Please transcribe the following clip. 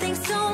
something so